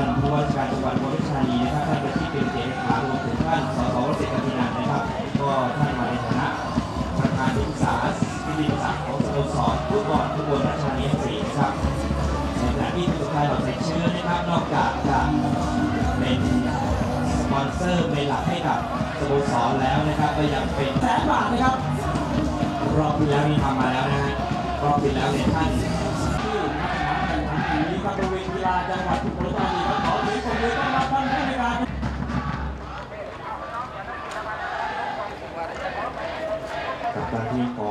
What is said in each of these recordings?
ท่านผู้ว่าการจังหวัดอุบลรีนะครับท่านเป็นที่เป็นเสขารวมถึงท่านสสวสิทธิ์กินันนะครับ ก็ท่านมาในฐานะประธานที่ปรึกษาที่ปรึกษาของสโมสรฟุตบอลอุบลราชธานีสีนะครับในขณะที่ทุกท่านเราใส่ชื่อนะครับนอกจากจะเป็นสปอนเซอร์ในหลักให้กับสโมสรแล้วนะครับก็ยังเป็นแสนบาทนะครับรอบที่แล้วนี่ทำมาแล้วนะรอบที่แล้วเนี่ยท่านที่นักหนาแข่งนแห่งนี้บริเวณกีฬาจังหวัดอุบลราช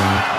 Thank.